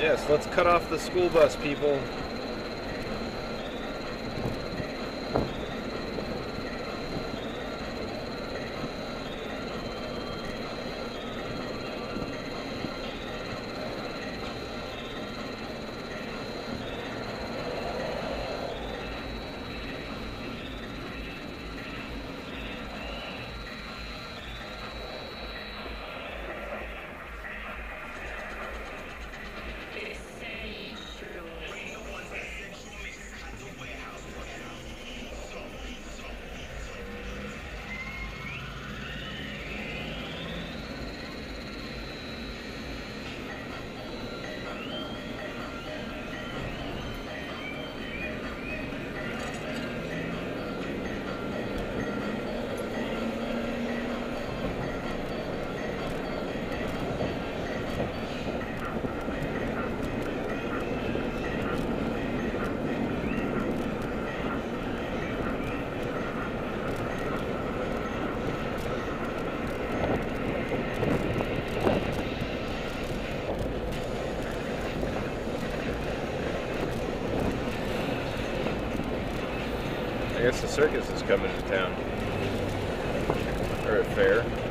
Yes, let's cut off the school bus, people. Guess the circus is coming to town. Or a fair.